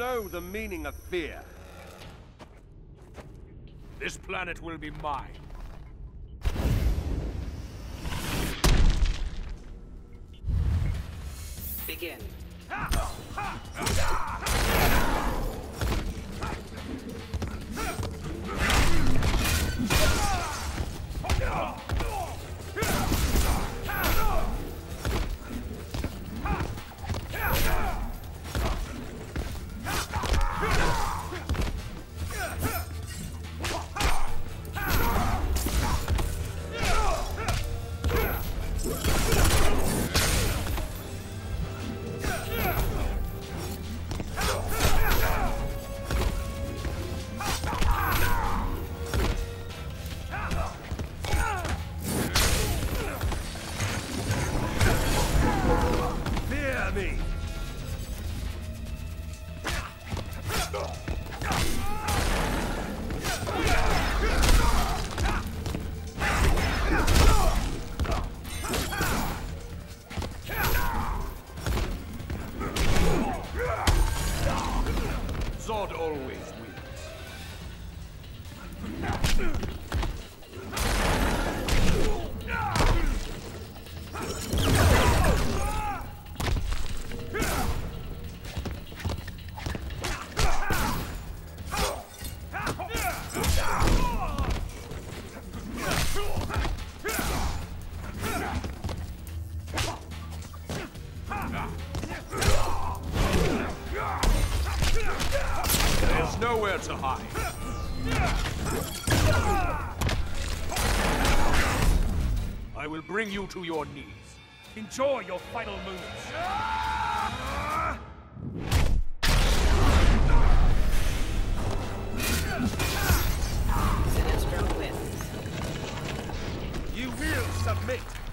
know the meaning of fear. This planet will be mine. Begin. Me! Zod always wins. There's nowhere to hide. I will bring you to your knees. Enjoy your final moments. Sinestro wins. You will submit.